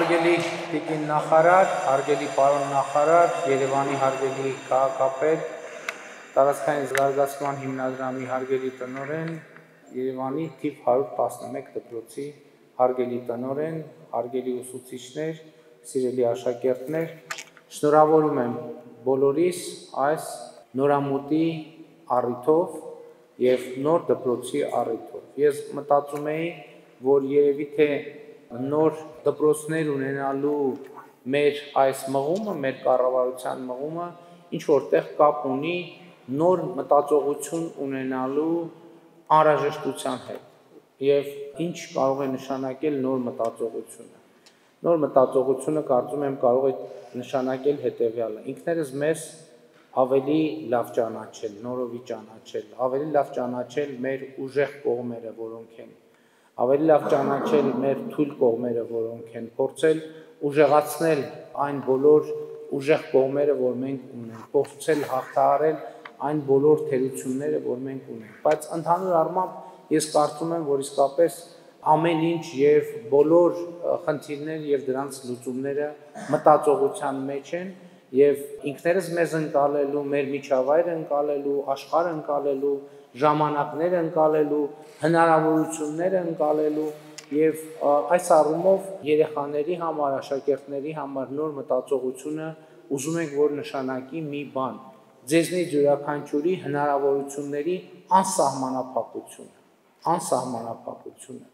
Հարգելի տիկին նախարար, հարգելի պարոն նախարար, Երևանի հարգելի քաղաքապետ, տարածքային զարգացման հիմնադրամի հարգելի տնօրեն, Երևանի թիվ 111 դպրոցի հարգելի տնօրեն, հարգելի ուսուցիչներ, սիրելի աշակերտներ, շնորհավորում եմ բոլորիս այս նորամուտի առիթով եւ նոր դպրոցի առիթով։ Ես մտածում էի, որ երևի թե նոր դպրոցներ ունենալու մեր այս մղումը, մեր կառավարության մղումը ինչ որտեղ կապ ունի նոր մտածողություն ունենալու անհրաժեշտության հետ եւ ինչ կարող է նշանակել նոր մտածողությունը նոր մտածողությունը կարծում եմ կարող է նշանակել հետեւյալը ինքներս մեզ ավելի լավ ճանաչել, նորովի ճանաչել, ավելի լավ ճանաչել մեր ուժեղ կողմերը, որոնք են ավելի լավ ճանաչել մեր թույլ կողմերը, որոնք են փորձել ուժեղացնել այն բոլոր ուժեղ կողմերը, որ մենք ունենք, փորձել հաղթահարել այն բոլոր թերությունները, որ մենք ունենք։ Բայց ընդհանուր առմամբ ես կարծում եմ, որ իսկապես ամեն ինչ եւ բոլոր խնդիրներ եւ դրանց լուծումները մտածողության մեջ են եւ ինքներս մեզ ընկալելու, մեր միջավայրը ընկալելու, աշխարհը ընկալելու, ժամանակներ ընկալելու, հնարավորություններ ընկալելու եւ այս առումով երեխաների համար, աշակերտների համար նոր մտածողությունը ուզում ենք որ նշանակի մի բան. Ձեզնից յուրաքանչյուրի հնարավորությունների անսահմանափակությունը անսահմանափակությունը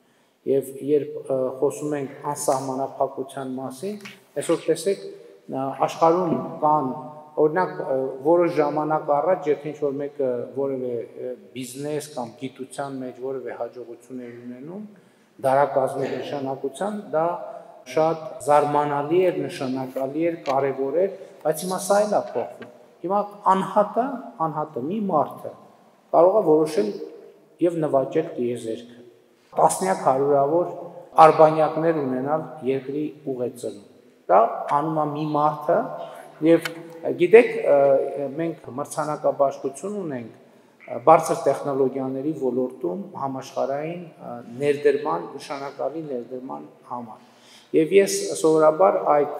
եւ երբ խոսում ենք անսահմանափակության մասին այսօր տեսեք աշխարհում կան Օրինակ որոշ ժամանակ առաջ եթե ինչ որ մեկը որևէ բիզնես կամ գիտության մեջ որևէ հաջողություն էր ունենում, դարակազմի նշանակության, դա շատ զարմանալի էր, նշանակալի էր, կարևոր էր, բայց հիմա սա էլ է փոխվում։ Հիմա անհատը, անհատը մի մարդը կարող է որոշել եւ նվաճել տիեզերքը։ Տասնյակ հարյուրավոր արբանյակներ ունենալ երկրի ուղեցում։ Դա անում է մի մարդը եւ Գիտեք, մենք մրցանակաբաշխություն ունենք բարձր տեխնոլոգիաների ոլորտում համաշխարհային ներդրման նշանակալի ներդրման համար։ Եվ ես սովորաբար այդ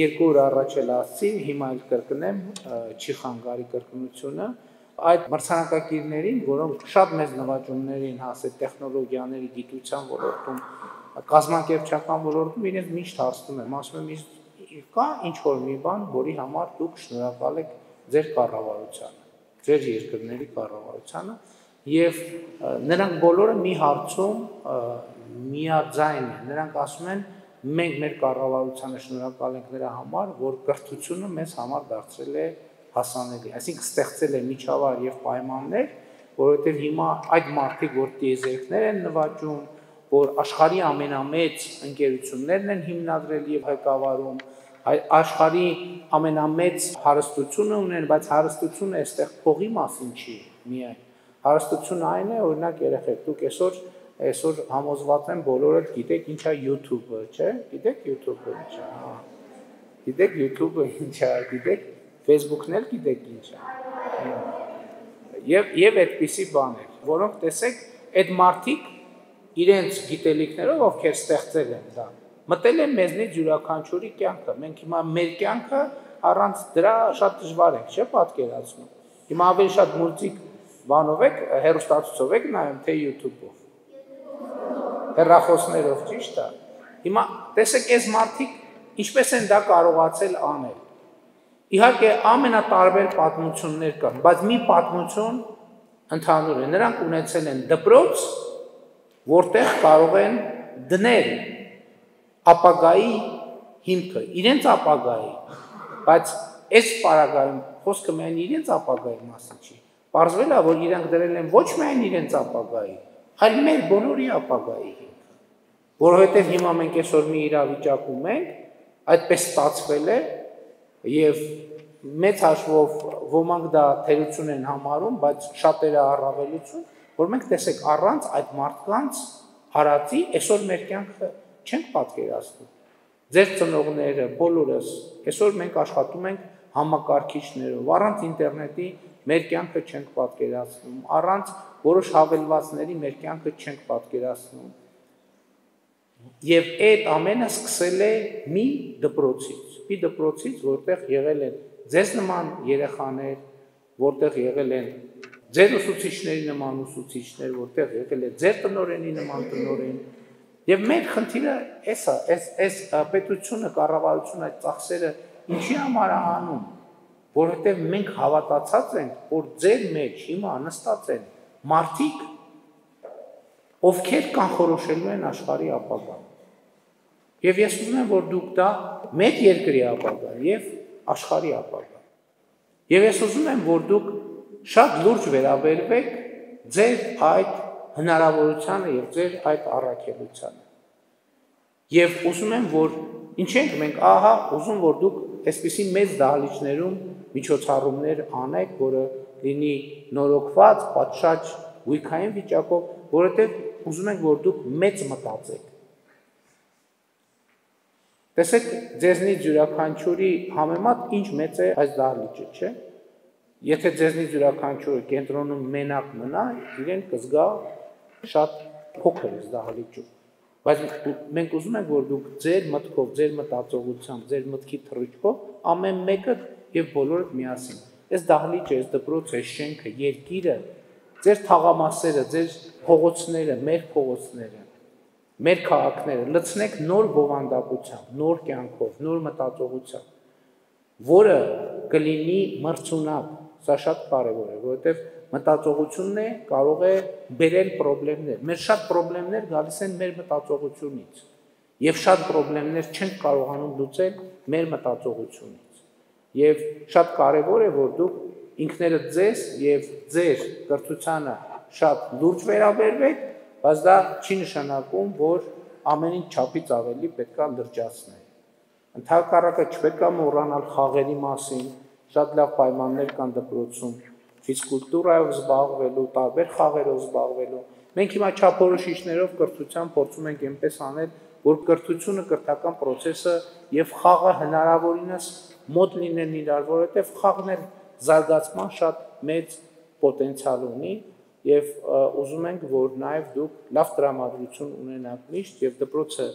երկու օր առաջ էլ ասացի, հիմա էլ կրկնեմ, չի խանգարի կրկնությունը, այդ մրցանակակիրներին, որոնք շատ մեծ նվաճումներ են հասել տեխնոլոգիաների գիտության ոլորտում, կազմակերպչական ոլորտում իրենց միշտ հասնում եմ, ասում եմ, կա ինչ որ մի բան, որի համար դուք շնորհակալ եք ձեր կառավարությանը, ձեր երկրների կառավարությանը եւ նրանք բոլորը մի հարցում միաձայն են։ Նրանք ասում են մենք մեր կառավարությանը շնորհակալ ենք նրա համար, որ կրթությունը մեզ համար դարձրել է հասանելի, այսինքն ստեղծել է միջավայր եւ պայմաններ, որովհետեւ հիմա այդ մարդիկ, որ տիեզերքներ են նվաճում, որ աշխարհի ամենամեծ ընկերություններն են հիմնադրել եւ ղեկավարում, աշխարհի ամենամեծ հարստությունը ունեն, բայց հարստությունը այստեղ փողի մասին չի միայն։ Հարստությունը այն է, օրինակ երեխեք, դուք այսօր այսօր համոզված եմ բոլորը գիտեք ինչա YouTube-ը, չէ՞։ Գիտեք YouTube-ը ինչա։ հա։ Գիտեք YouTube-ը ինչա, գիտեք Facebook-ն էլ գիտեք ինչա։ Եվ եւ այդպիսի բաներ, որոնք տեսեք, այդ մարդիկ իրենց գիտելիքներով ովքեր ստեղծել են դա, մտել են մեզնից յուրաքանչյուրի կյանքը։ Մենք հիմա մեր կյանքը առանց դրա շատ դժվար է, չէ՞ պատկերացնում։ Հիմա ավելի շատ մուլտիկ բանով եք, հերոստացուցով եք նայում, թե YouTube-ով։ Հերախոսներով ճիշտ է։ Հիմա տեսեք այս մարդիկ ինչպես են դա կարողացել անել։ Իհարկե ամենատարբեր պատմություններ կան, բայց մի պատմություն ընդհանուր է։ Նրանք ունեցել են դպրոց, որտեղ կարող են դնել ապագայի հիմքը, իրենց ապագայի, բայց այս պարագայում խոսքը միայն իրենց ապագայի մասին չի։ Պարզվել է, որ իրանք դրել են ոչ միայն իրենց ապագայի, այլ մեր բոլորի ապագայի հիմքը։ Որովհետև հիմա մենք այսօր մի իրավիճակում ենք, այդպես ստացվել է եւ մեծ հաշվով ոմանք դա թերություն են համարում, բայց շատերը առավելություն, որ մենք տեսեք առանց այդ մարդկանց հարածի այսօր մեր կյանքը չենք պատկերացնում։ Ձեր ծնողները, բոլորս, այսօր մենք աշխատում ենք համակարգիչներով, առանց ինտերնետի մեր կյանքը չենք պատկերացնում, առանց որոշ հավելվածների մեր կյանքը չենք պատկերացնում։ Եվ այդ ամենը սկսել է մի դպրոցից, մի դպրոցից, որտեղ եղել են ձեզ նման երեխաներ, որտեղ եղել են ձեր ուսուցիչների նման ուսուցիչներ, որտեղ եղել է ձեր տնորենի նման տնորեն, Եվ մեր խնդիրը էսա, էս էս պետությունը, կառավարությունը այդ ծախսերը ինչի համար է անում, որովհետև մենք հավատացած ենք, որ ձեր մեջ հիմա նստած են մարդիկ, ովքեր կանխորոշելու են աշխարհի ապագան։ Եվ ես ուզում եմ, որ դուք դա մեր երկրի ապագան եւ աշխարհի ապագան։ Եվ ես ուզում եմ, որ դուք շատ լուրջ վերաբերվեք ձեր այդ հնարավորությանը եւ ձեր այդ առաքելությանը։ Եվ ուզում եմ, որ ինչ ենք մենք, ահա, ուզում որ դուք այսպիսի մեծ դահլիճներում միջոցառումներ անեք, որը լինի նորոգված, պատշաճ գույքային վիճակով, որովհետեւ ուզում ենք, որ դուք մեծ մտածեք։ Տեսեք, ձեզնից յուրաքանչյուրի համեմատ ինչ մեծ է այս դահլիճը, չէ՞։ Եթե ձեզնից յուրաքանչյուրը կենտրոնում մենակ մնա, իրեն կզգա շատ փոքր է դահլիճում։ Բայց մենք ուզում ենք, որ դուք ձեր մտքով, ձեր մտածողությամբ, ձեր մտքի թռիչքով ամեն մեկը եւ բոլորը միասին։ Այս դահլիճը, այս դպրոցը, այս շենքը, երկիրը, ձեր թաղամասերը, ձեր փողոցները, մեր փողոցները, մեր քաղաքները լցնեք նոր բովանդակությամբ, նոր կյանքով, նոր մտածողությամբ, որը կլինի մրցունակ։ Սա շատ կարևոր է, որովհետև մտածողությունն է կարող է բերել խնդիրներ։ Մեր շատ խնդիրներ գալիս են մեր մտածողությունից։ Եվ շատ խնդիրներ չենք կարողանում լուծել մեր մտածողությունից։ Եվ շատ կարևոր է, որ դուք ինքներդ ձեզ եւ ձեր կրթությանը շատ լուրջ վերաբերվեք, բայց դա չի նշանակում, որ ամեն ինչ չափից ավելի պետքա լրջացնել։ Ընդհակառակը չպետքա մոռանալ խաղերի մասին, շատ լավ պայմաններ կան դպրոցում ֆիզկուլտուրայով զբաղվելու, տարբեր խաղերով զբաղվելու։ Մենք հիմա չափորոշիչներով կրթության փորձում ենք այնպես անել, որ կրթությունը, կրթական process-ը եւ խաղը հնարավորինս մոտ լինեն իրար, որովհետեւ խաղն էլ զարգացման շատ մեծ պոտենցիալ ունի եւ ուզում ենք, որ նաեւ դուք լավ տրամադրություն ունենաք միշտ եւ դպրոցը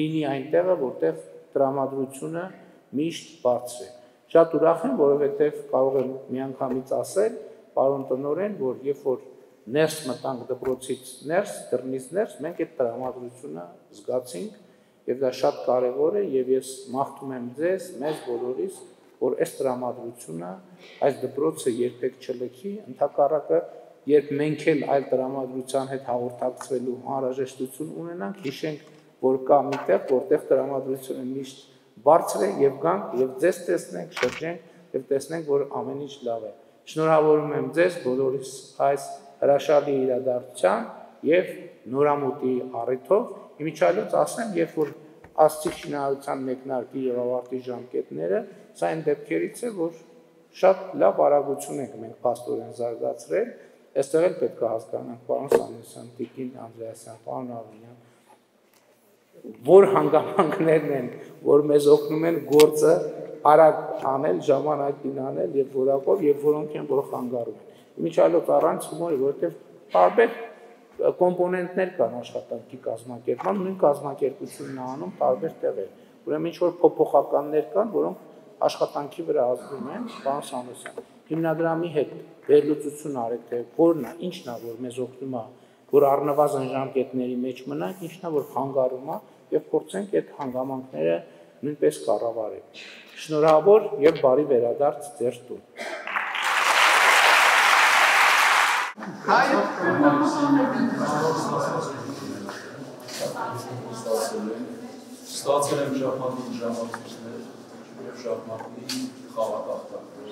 լինի այնտեղը, որտեղ տրամադրությունը միշտ բարձր է։ Շատ ուրախ եմ, որովհետեւ կարող եմ միանգամից ասել, պարոն տնորեն, որ երբ որ ներս մտանք դպրոցից ներս, դռնից ներս, մենք այդ տրամադրությունը զգացինք եւ դա շատ կարեւոր է եւ ես մաղթում եմ ձեզ, մեզ բոլորիս, որ այս տրամադրությունը, այս դպրոցը երբեք չլքի, ընդհակառակը երբ մենք էլ այլ տրամադրության հետ հաղորդակցվելու անհրաժեշտություն ունենանք, հիշենք, որ կա միտեղ, որտեղ տրամադրությունը միշտ բարձր է եւ գանք եւ ձեզ տեսնենք, շրջենք եւ տեսնենք, որ ամեն ինչ լավ է։ Շնորհավորում եմ ձեզ բոլորիս այս հրաշալի իրադարձության եւ նորամուտի առիթով։ Իմիջալոց ասեմ, երբ որ աստիճ շինարարության մեկնարկի եւ ավարտի ժամկետները, սա այն դեպքերից է, որ շատ լավ արագություն ենք մենք աստորեն զարգացրել։ Այստեղ էլ պետք է հասկանանք, պարոն Սանյոսյան, Տիկին Անդրեասյան, պարոն Ավինյան, որ հանգամանքներն են, որ մեզ օգնում են գործը արագ անել, ժամանակին անել եւ որակով եւ որոնք են որ խանգարում են։ Իմիջիալոց առանց հումորի, որովհետեւ տարբեր կոմպոնենտներ կան աշխատանքի կազմակերպման, նույն կազմակերպությունն անում տարբեր տեղեր։ Ուրեմն ինչ որ փոփոխականներ կան, որոնք աշխատանքի վրա ազդում են, բան Սամոսյան։ Հիմնադրամի հետ վերլուծություն արեք, թե որն է, ինչն է, որ մեզ օգնում է, որ առնվազն ժամկետների մեջ մնանք, ինչն է, որ խանգարում է եւ փորձենք այդ հանգամանքները նույնպես կառավարել։ Շնորհավոր եւ բարի վերադարձ ձեր տուն։ ստացել եմ շախմատի ժամանցներ եւ շախմատի խաղատախտակներ։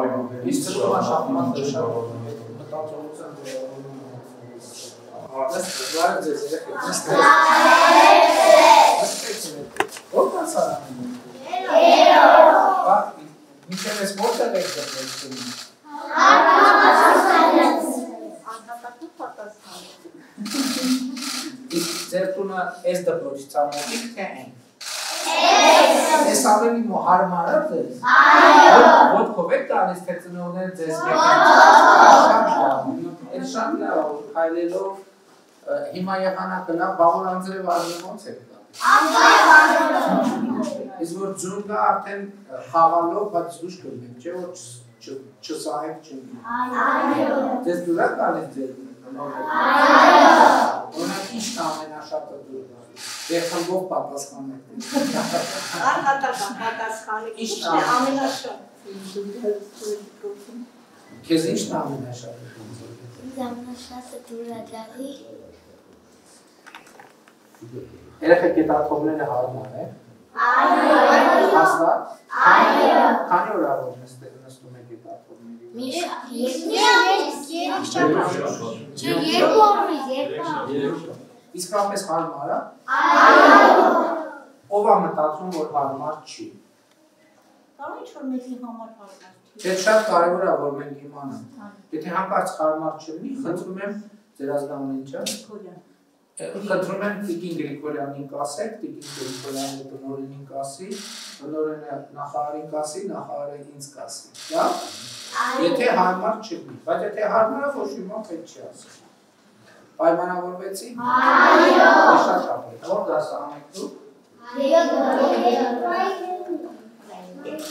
Այո, իսկ շախմատը շախմատը մտածողության վերաբերյալ Ահա, դա ձեզ երեք։ Ո՞ր կասարանում։ Երրորդ։ Բա, միշտ ես որտեղ եք դրեցում։ Հարկավասանից։ Անդատատու պատասխան։ Իսկ ձեր տունը այս դպրոցից ամոթիկ թե այն։ Ես ավելի հարմար է ձեզ։ Այո։ Ոտքով եք տալիս թե ծնողներ ձեզ լավ։ Այդ շատ լավ, քայլելով Հիմա եղանակը լավ բաղորանձրև արժի ոնց է կա։ Իսկ որ ձուն կա արդեն խաղալով, բայց դուշ կլնեք, չէ որ չսահեք չնի։ Ձեզ դուր է գալիս ձեր Օրինակ ի՞նչն է ամենաշատը դուր գալիս։ Դե խմբով պատասխանեք։ Արտակական պատասխանը Ի՞նչն ի՞նչն է է ամենաշատ։ Քեզ ի՞նչն է ամենաշատը։ Զամնաշատը դուրա դալի Երեխեք գետաթողները հարմար է։ Հաստատ։ Քանի օր նստել նստում չէ երկու Իսկապես հարմար է։ Ով է մտածում, որ հարմար չի։ Կարող ինչ որ մեկի համար հարմար չի։ Դե շատ կարևոր է, որ մենք իմանանք։ Եթե հանկարծ հարմար չլինի, խնդրում եմ ձեր ազգանունիչը Խնդրում եմ Տիկին Գրիգորյանին կասեք, Տիկին Գրիգորյանը տնօրենին կասի, տնօրենը նախարարին կասի, նախարարը ինձ կասի։ Դա եթե հարմար չլինի, բայց եթե հարմար է, ոչ մի բան պետք չի ասել։ Պայմանավորվեցի։ Այո։ Շատ լավ։ Որ դասը անեք դու։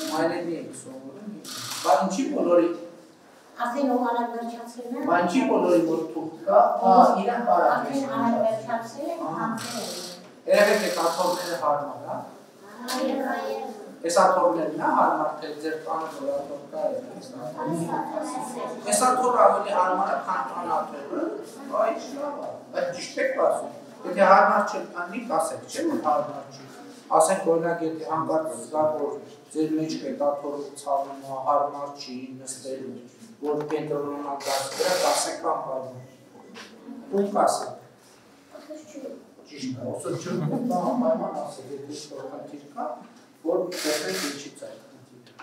Մայրենի եք սովորում։ Բայց ինչի բոլորի, Արագ վերջացրել է։ բայց ինչի բոլորի որ թուղթ կա, հա, իրեն բարակ Արդեն արագ վերջացրել է, հանձնել է։ Երևեք եք աթոռները հարմար, հա։ Այս աթոռներն է հարմար, թե ձեր տանը որ աթոռ կա է։ Այս աթոռը ավելի հարմար է, քան տան աթոռը, այ է, բայց ճիշտ եք ասում։ Եթե հարմար չկանի, կասեք, չէ՞ որ հարմար չի։ Ասենք օրինակ եթե հանկարծ զգա որ ձեր մեջ կեք աթոռը ցավում է, հարմար չի նստել, որ կենտրոնանա դասը, կասեք կամ հարմար։ Ու կասեք։ Ճիշտ է, ոսը չկա համայնման ասել, եթե ինչ-որ խնդիր կա, որ ինչից է խնդիրը։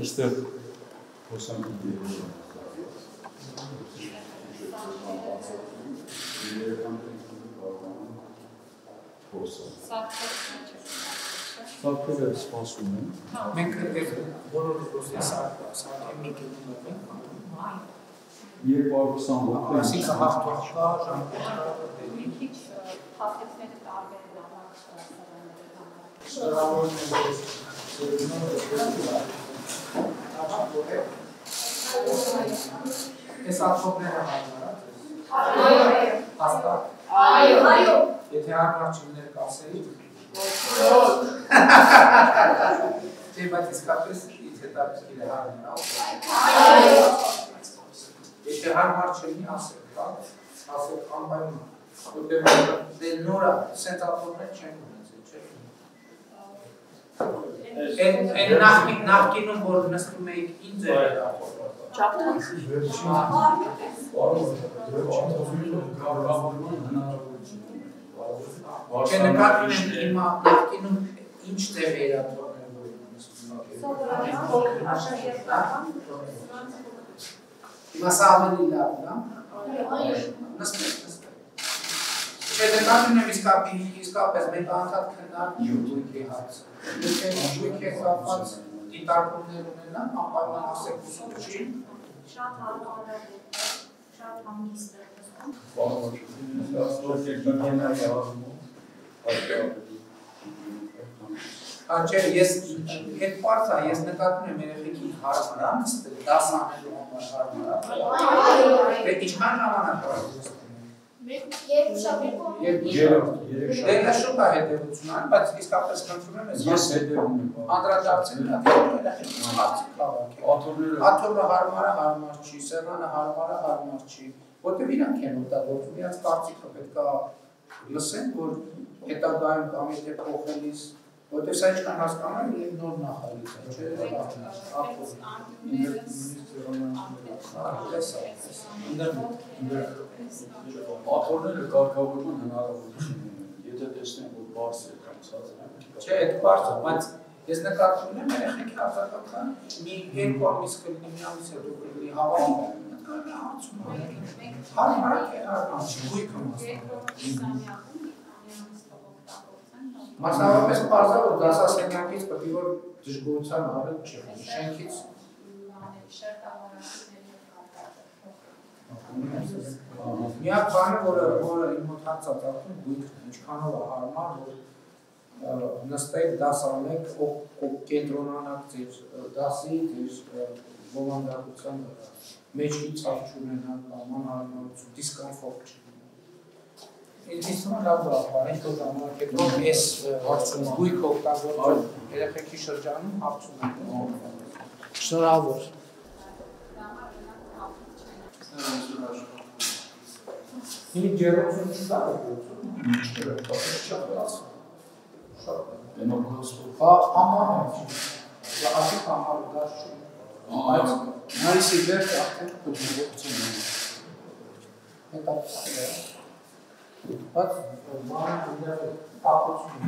Այստեղ հոսանք Սարքերը սպասում են։ Մենք այդ բոլոր սարքա, սարքի մի կետում ենք։ 220 հոգի։ Այսինքն հաղթող կա, ժամկետկա, դեպի։ քիչ փաստիքները տարբեր են սրաների համար։ Շնորհավորում եմ։ Այս աթոռները հարմար է։ Այո։ Հաստատ։ Այո։ Եթե հարմար չլիներ կասեի։ Չէ, բայց իսկապես ինձ հետաքրքիր է հարմար, Այո։ Եթե հարմար չլինի, ասեք, հա, ասեք անպայման։ Որտեղ դե նորա սենց աթոռներ չեն ունեցել, չէ՞։ Այն այն նախկին նախկինում որ նստում էիք ինձ էր աթոռը։ Չէ նկատում եմ հիմա նախկինում ինչ եք։ Սովորաբար աշակերտական Հիմա սա ավելի լավ, հա։ Նստեք, նստեք։ Չէ նկատում եմ իսկապես իսկապես մենք անդադ քննարկում ջույքի հարցը։ Եթե ջույքի կապված դիտարկումներ ունենան, անպայման ասեք ուսուցչին, շատ հարմար է, շատ հանգիստ է։ Անչե ես հետ բարձ է, ես նկատում եմ երեխեքի հարմար է, նստել դասանելու համար հարմար է։ Դե ինչքան ժամանակ է նստել։ Երկու շաբաթ Դե նշում է հետևությունը, բայց իսկապես խնդրում եմ ես Ես հետևում եմ։ անդրադարձել հարցի քաղաքի։ Աթոռները Աթոռը հարմար է, չի, սեղանը հարմար է, հարմար չի։ Որտեւ իրանք են օգտագործում, իրաց կարծիքը պետք է լսեն, որ հետագայում կամ եթե փոխելիս, որտեւ սա ինչքան հասկանում եմ, նոր է, չէ՞։ աթոռները կարգավորման հնարավորություն ունեն։ Եթե տեսնեն, որ բարձր է կամ ցածր է, Չէ, այդ բարձր, բայց ես նկատում եմ երեխեքի արձակական մի երկու ամիս կլինի, մի ամիս հետո կլինի հավաքում, Հարմար է, հարմար չի, գույքը մասնավոր։ Մասնավորապես բարձր որ դասասենյակից պետք է որ դժգոհության առել չի, շենքից Միակ բանը, որը որը իմ մոտ հարցած արդեն գույքն է, ինչքանով է հարմար, որ նստեք դաս անեք, ով կենտրոնանաք ձեր դասի, ձեր ողանդակության վրա, մեջքի ցավ չունենալ, աման հարմարություն, դիսկոմֆորտ չունենալ։ Է լավ բան, ինչ որ ժամանակ հետո ես հարցում գույք օգտագործում երեխեքի շրջանում հարցում եմ։ Շնորհավոր։ Ինչ ջերմություն չկա Բենոկոսը։ Հա, ամառ է։ Լավ ամառ դաշ չի։ Բայց Մայիսի վերջ արդեն փոփոխություն ունի։ է։ Բայց ման դեռ ապացույց։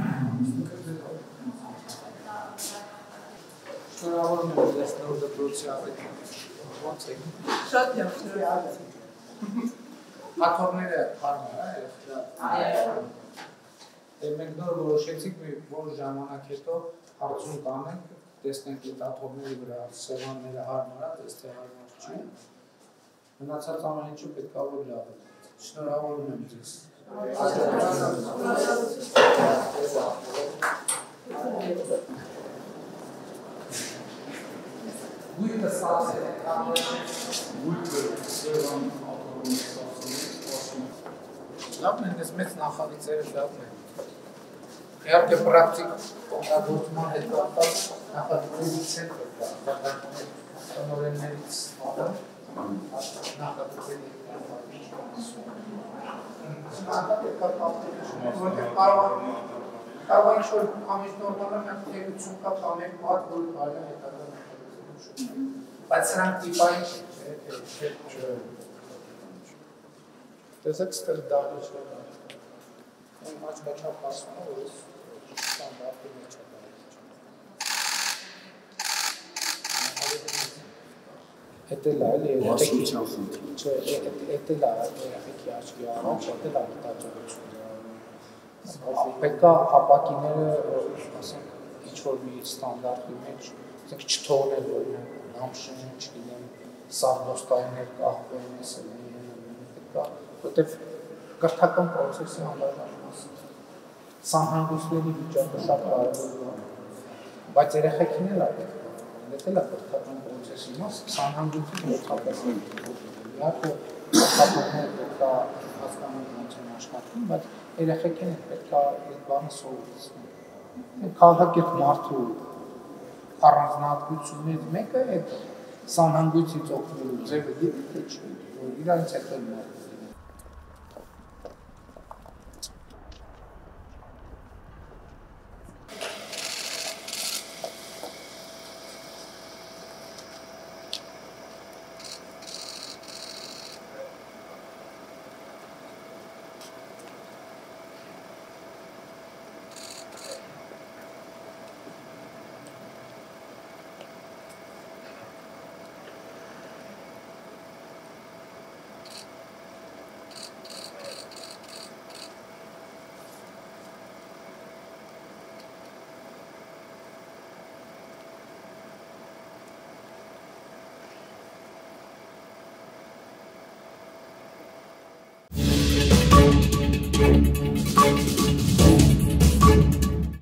Շնորհավորում եմ ձեզ նոր դպրոցի առիթ։ Ոնց է։ Շատ լավ, շնորհակալ։ Հաթորները հարմար է երբ։ Այո։ Դե մենք նոր որոշեցինք մի որ ժամանակ հետո հարցում կանենք, տեսնենք այդ աթոռների վրա սեղանները հարմար է, դες թե հարմար չի։ Մնացած ամեն ինչը պետք է որ լավ է։ Շնորհավորում եմ ձեզ։ Գույքը ստացել է Գույքը սերան ակորում ստացել, Լավն է, դες մեծ նախագծերը լավն է։ Իհարկե պրակտիկ օգտագործման հետ կապված նախագծերի ցենտրը կա, բաժանումների տնօրեններից ստանը նախագծերի Նախագծեր կա կապտերի, որտեղ կարող կարող է ինչ-որ ամիս նորմալը մենք թերություն կա մեկ մատ, որ է հետագա Բայց սրանք տիպային չէ, Տեսեք դալու չէ։ Այն հաշկաչափ ասում է, որ ստանդարտի մեջ է Էդ էլ է, էլի Մասության խնդիր։ չէ, էդ էլ է երեխեքի աչքի առաջ, էդ էլ է մտածողությունը։ Պետք է ապակիները, ասենք, ինչ որ մի ստանդարտի մեջ, ասենք չթողնել, որ լամշեն, չգիտեմ, սարդոստայներ կախվեն, ասել, պետք է, որտեվ կրթական process-ի անդրադառնալը սանհանգույցների վիճակը շատ կարևոր է, բայց երեխեքին էլ է պետք է, դա էլ է կրթական process-ի մաս, սանհանգույցը մոտավորապես է։ Իհարկե, կրթականները պետք է հասկանալ ոնց են աշխատում, բայց երեխեքին պետք է այդ բանը սովորեցնել։ Քաղաքակիրթ մարդու առանձնահատկություններից մեկը այդ սանհանգույցից օգնելու ձևը գիտեք թե չի, որ իրանց հետ էլ մարդ